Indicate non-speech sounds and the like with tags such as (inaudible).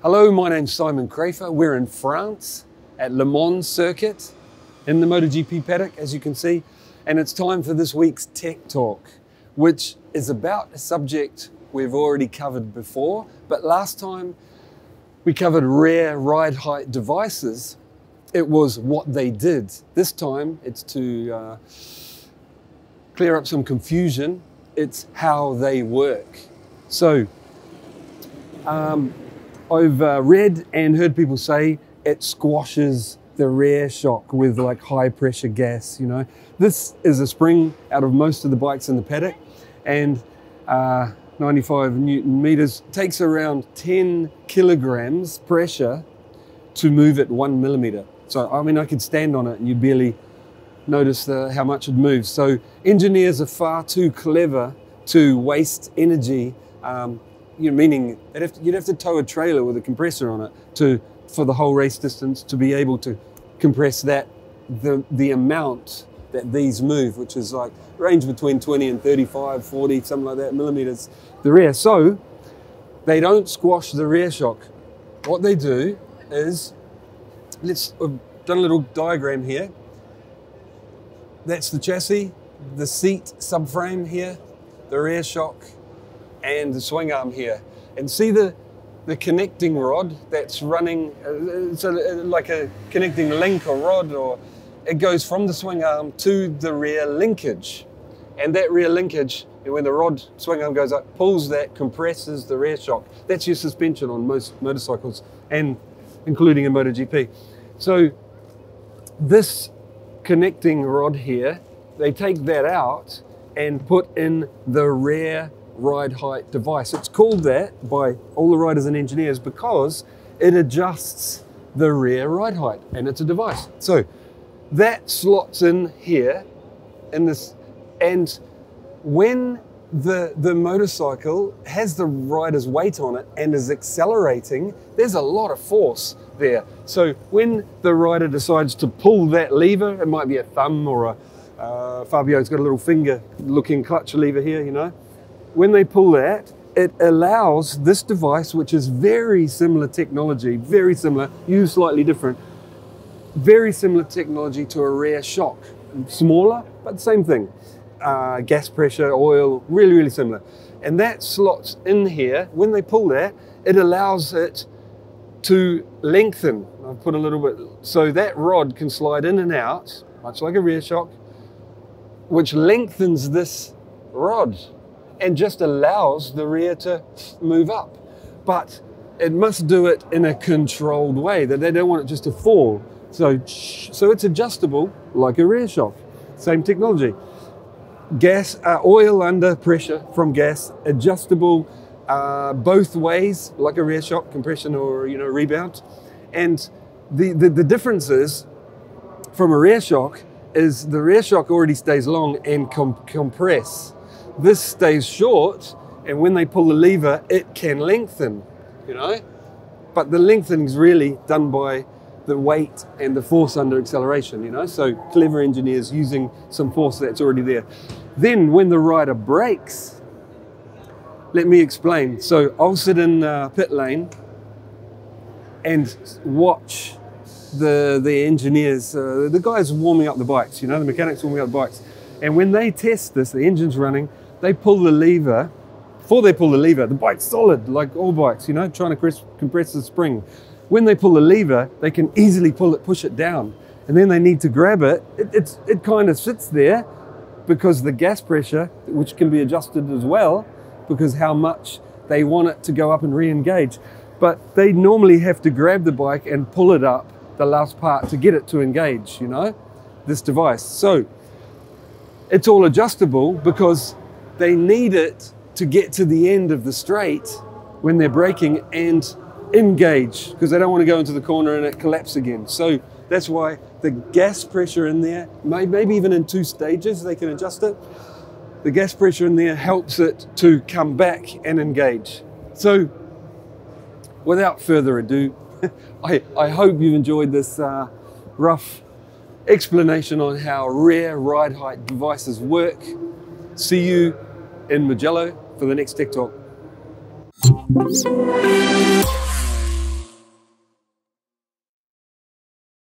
Hello, my name's Simon Crafar. We're in France at Le Mans Circuit in the MotoGP paddock, as you can see. And it's time for this week's Tech Talk, which is about a subject we've already covered before. But last time we covered rear ride height devices. It was what they did. This time it's to uh, clear up some confusion. It's how they work. So, um, I've uh, read and heard people say it squashes the rear shock with like high pressure gas, you know. This is a spring out of most of the bikes in the paddock and uh, 95 newton meters takes around 10 kilograms pressure to move it one millimeter. So, I mean, I could stand on it and you barely notice the, how much it moves. So engineers are far too clever to waste energy um, you know, meaning have to, you'd have to tow a trailer with a compressor on it to for the whole race distance to be able to compress that the the amount that these move, which is like range between 20 and 35, 40, something like that millimeters, the rear. So they don't squash the rear shock. What they do is, let's, I've done a little diagram here. That's the chassis, the seat subframe here, the rear shock, and the swing arm here. And see the, the connecting rod that's running, uh, it's a, like a connecting link or rod, or it goes from the swing arm to the rear linkage. And that rear linkage, when the rod swing arm goes up, pulls that, compresses the rear shock. That's your suspension on most motorcycles, and including in MotoGP. So this connecting rod here, they take that out and put in the rear ride height device. It's called that by all the riders and engineers because it adjusts the rear ride height and it's a device. So that slots in here in this and when the, the motorcycle has the rider's weight on it and is accelerating, there's a lot of force there. So when the rider decides to pull that lever, it might be a thumb or a, uh, Fabio's got a little finger looking clutch lever here, you know when they pull that, it allows this device, which is very similar technology, very similar, used slightly different, very similar technology to a rear shock. Smaller, but the same thing. Uh, gas pressure, oil, really, really similar. And that slots in here. When they pull that, it allows it to lengthen. I've put a little bit, so that rod can slide in and out, much like a rear shock, which lengthens this rod and just allows the rear to move up. But it must do it in a controlled way, that they don't want it just to fall. So, so it's adjustable like a rear shock. Same technology. Gas, uh, oil under pressure from gas, adjustable uh, both ways, like a rear shock, compression or you know rebound. And the, the, the difference is from a rear shock is the rear shock already stays long and com compress this stays short, and when they pull the lever, it can lengthen, you know? But the lengthening is really done by the weight and the force under acceleration, you know? So clever engineers using some force that's already there. Then when the rider brakes, let me explain. So I'll sit in uh, pit lane and watch the, the engineers, uh, the guys warming up the bikes, you know, the mechanics warming up the bikes. And when they test this, the engine's running, they pull the lever, before they pull the lever, the bike's solid, like all bikes, you know, trying to compress the spring. When they pull the lever, they can easily pull it, push it down. And then they need to grab it. It, it kind of sits there because the gas pressure, which can be adjusted as well, because how much they want it to go up and re-engage. But they normally have to grab the bike and pull it up the last part to get it to engage, you know, this device. So it's all adjustable because they need it to get to the end of the straight when they're braking and engage because they don't want to go into the corner and it collapse again. So that's why the gas pressure in there, maybe even in two stages, they can adjust it. The gas pressure in there helps it to come back and engage. So without further ado, (laughs) I, I hope you've enjoyed this uh, rough explanation on how rear ride height devices work. See you in Mugello for the next Tech Talk.